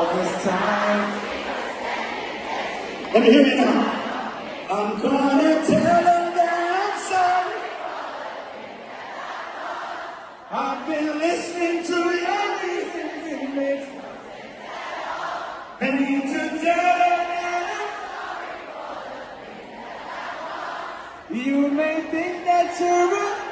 all this time. Let me hear you now. I'm gonna tell them that I'm. I've been listening to everything reasons, it makes no sense at all. Need to tell them that You may think that you're right.